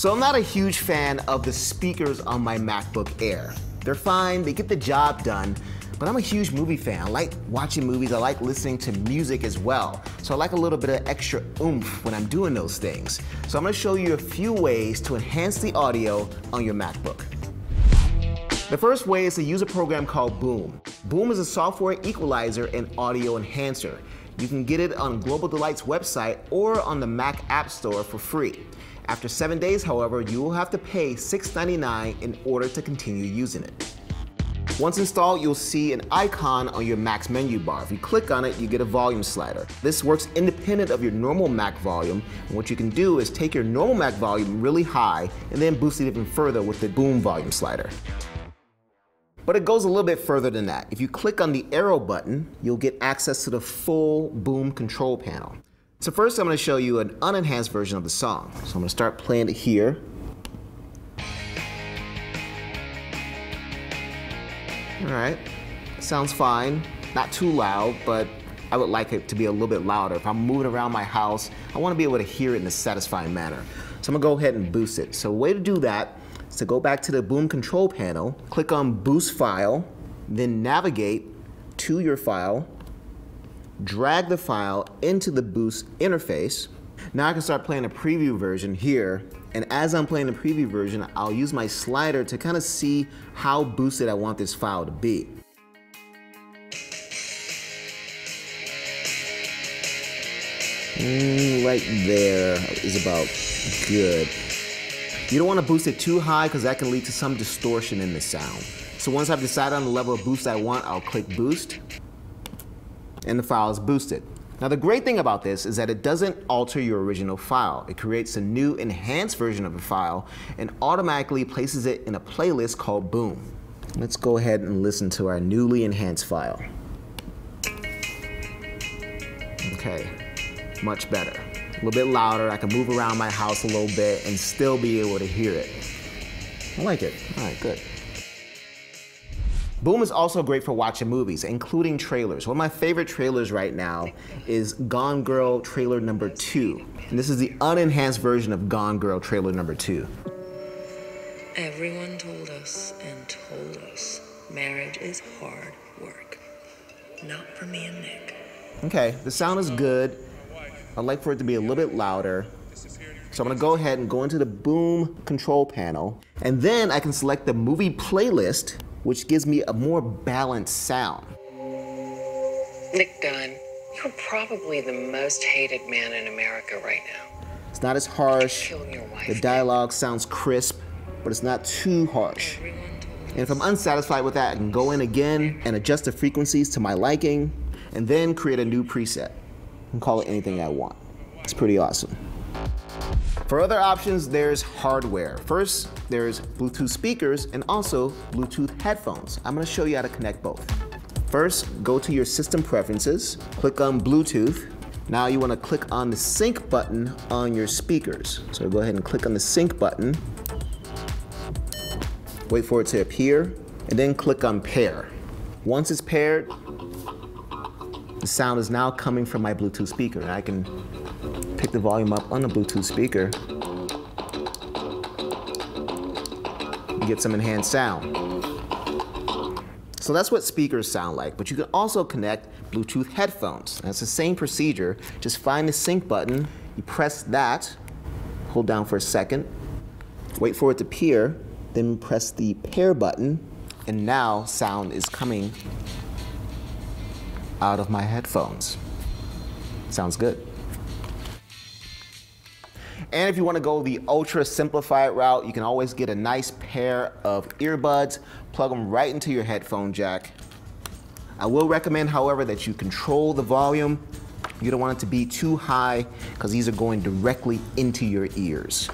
So I'm not a huge fan of the speakers on my MacBook Air. They're fine, they get the job done, but I'm a huge movie fan. I like watching movies, I like listening to music as well. So I like a little bit of extra oomph when I'm doing those things. So I'm gonna show you a few ways to enhance the audio on your MacBook. The first way is to use a program called Boom. Boom is a software equalizer and audio enhancer. You can get it on Global Delight's website or on the Mac App Store for free. After seven days, however, you will have to pay $6.99 in order to continue using it. Once installed, you'll see an icon on your Mac's menu bar. If you click on it, you get a volume slider. This works independent of your normal Mac volume, and what you can do is take your normal Mac volume really high and then boost it even further with the Boom volume slider. But it goes a little bit further than that. If you click on the arrow button, you'll get access to the full Boom control panel. So first I'm gonna show you an unenhanced version of the song. So I'm gonna start playing it here. All right, sounds fine. Not too loud, but I would like it to be a little bit louder. If I'm moving around my house, I wanna be able to hear it in a satisfying manner. So I'm gonna go ahead and boost it. So way to do that is to go back to the Boom control panel, click on Boost File, then navigate to your file, drag the file into the Boost interface. Now I can start playing a preview version here, and as I'm playing the preview version, I'll use my slider to kind of see how boosted I want this file to be. Mm, right there is about good. You don't want to boost it too high because that can lead to some distortion in the sound. So once I've decided on the level of boost I want, I'll click boost and the file is boosted. Now the great thing about this is that it doesn't alter your original file. It creates a new enhanced version of the file and automatically places it in a playlist called Boom. Let's go ahead and listen to our newly enhanced file. Okay, much better a little bit louder. I can move around my house a little bit and still be able to hear it. I like it. All right, good. Boom is also great for watching movies, including trailers. One of my favorite trailers right now is Gone Girl trailer number two. And this is the unenhanced version of Gone Girl trailer number two. Everyone told us and told us marriage is hard work. Not for me and Nick. Okay, the sound is good. I'd like for it to be a little bit louder. So I'm gonna go ahead and go into the boom control panel, and then I can select the movie playlist, which gives me a more balanced sound. Nick Dunn, you're probably the most hated man in America right now. It's not as harsh. The dialogue sounds crisp, but it's not too harsh. And if I'm unsatisfied with that, I can go in again and adjust the frequencies to my liking, and then create a new preset and call it anything I want. It's pretty awesome. For other options, there's hardware. First, there's Bluetooth speakers and also Bluetooth headphones. I'm gonna show you how to connect both. First, go to your system preferences, click on Bluetooth. Now you wanna click on the sync button on your speakers. So go ahead and click on the sync button. Wait for it to appear, and then click on pair. Once it's paired, the sound is now coming from my Bluetooth speaker. And I can pick the volume up on the Bluetooth speaker. You get some enhanced sound. So that's what speakers sound like, but you can also connect Bluetooth headphones. That's the same procedure. Just find the sync button, you press that, hold down for a second, wait for it to pair, then press the pair button, and now sound is coming out of my headphones. Sounds good. And if you want to go the ultra simplified route, you can always get a nice pair of earbuds, plug them right into your headphone jack. I will recommend, however, that you control the volume. You don't want it to be too high because these are going directly into your ears.